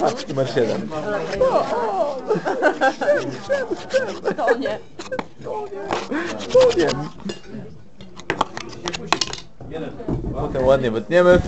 Patrz, numer 7. To nie. Potem ładnie wytniemy.